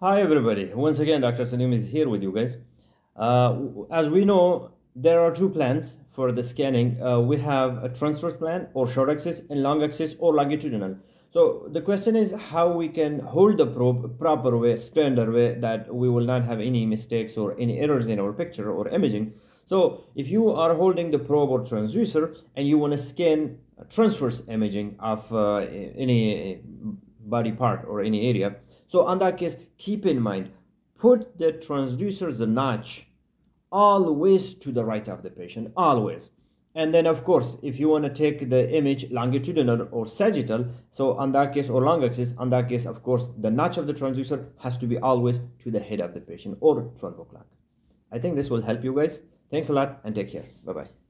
Hi everybody. Once again, Dr. Saleem is here with you guys. Uh, as we know, there are two plans for the scanning. Uh, we have a transverse plan or short axis and long axis or longitudinal. So the question is how we can hold the probe proper way, standard way that we will not have any mistakes or any errors in our picture or imaging. So if you are holding the probe or transducer and you want to scan transverse imaging of uh, any body part or any area, so on that case, keep in mind, put the transducer, the notch, always to the right of the patient, always. And then of course, if you want to take the image longitudinal or sagittal, so on that case or long axis, on that case, of course, the notch of the transducer has to be always to the head of the patient or 12 o'clock. I think this will help you guys. Thanks a lot and take care. Bye-bye.